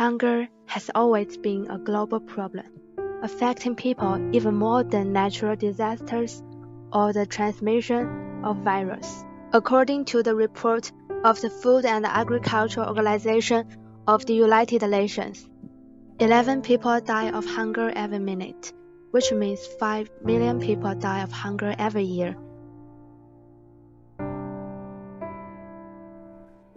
Hunger has always been a global problem, affecting people even more than natural disasters or the transmission of virus. According to the report of the Food and Agriculture Organization of the United Nations, 11 people die of hunger every minute, which means 5 million people die of hunger every year.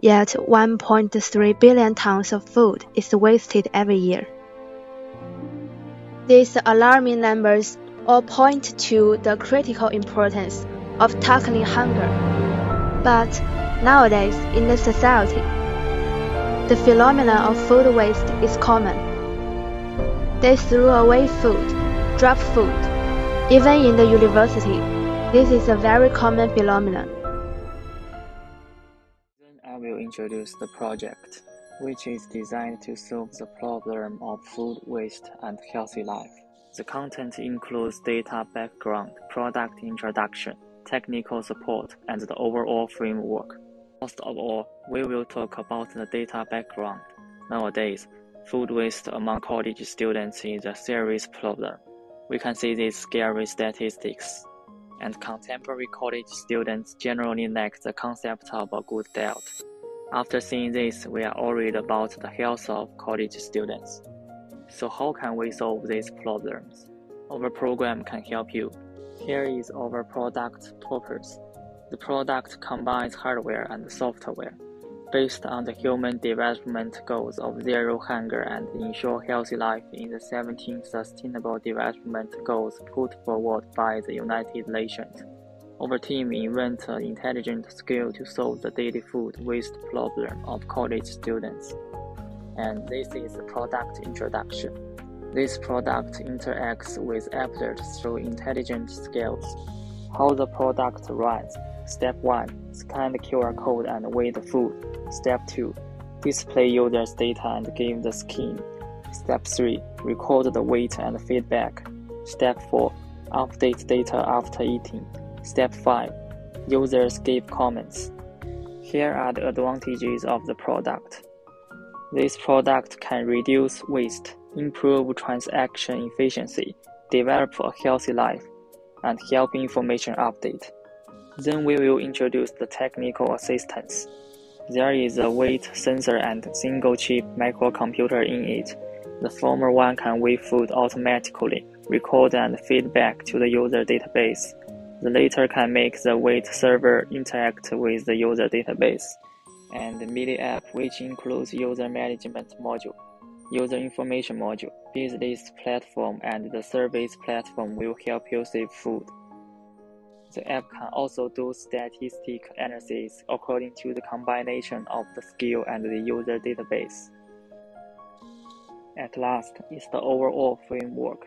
Yet 1.3 billion tons of food is wasted every year. These alarming numbers all point to the critical importance of tackling hunger. But nowadays in the society, the phenomenon of food waste is common. They throw away food, drop food. Even in the university, this is a very common phenomenon. Will introduce the project, which is designed to solve the problem of food waste and healthy life. The content includes data background, product introduction, technical support, and the overall framework. First of all, we will talk about the data background. Nowadays, food waste among college students is a serious problem. We can see these scary statistics. And contemporary college students generally lack the concept of a good diet. After seeing this, we are worried about the health of college students. So how can we solve these problems? Our program can help you. Here is our product purpose. The product combines hardware and software based on the Human Development Goals of Zero Hunger and ensure healthy life in the 17 Sustainable Development Goals put forward by the United Nations. Our team invent an intelligent scale to solve the daily food waste problem of college students. And this is product introduction. This product interacts with apples through intelligent scales. How the product runs. Step 1. Scan the QR code and weigh the food. Step 2. Display user's data and give the scheme. Step 3. Record the weight and feedback. Step 4. Update data after eating. Step 5. Users give comments. Here are the advantages of the product. This product can reduce waste, improve transaction efficiency, develop a healthy life, and help information update. Then we will introduce the technical assistance. There is a weight sensor and single chip microcomputer in it. The former one can weigh food automatically, record and feedback to the user database. The latter can make the weight server interact with the user database and the MIDI app, which includes user management module, user information module, business platform, and the service platform will help you save food. The app can also do statistic analysis according to the combination of the skill and the user database. At last is the overall framework.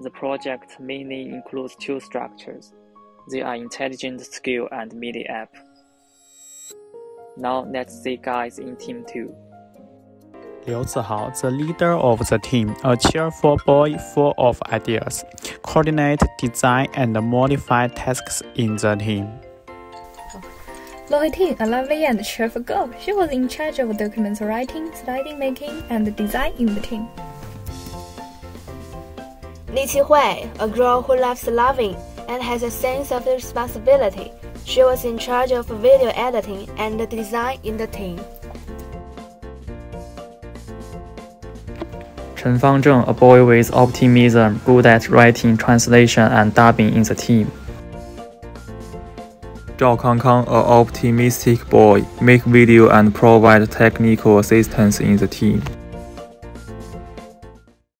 The project mainly includes two structures. They are intelligent scale and MIDI app. Now let's see guys in Team 2. Liu Zihao, the leader of the team, a cheerful boy full of ideas, coordinate, design, and modify tasks in the team. Lori Ting, a lovely and cheerful girl, she was in charge of document writing, slide making, and design in the team. Li Qihui, a girl who loves loving and has a sense of responsibility, she was in charge of video editing and design in the team. Chen Fangzheng, a boy with optimism, good at writing, translation, and dubbing in the team. Zhao Kangkang, a optimistic boy, make video and provide technical assistance in the team.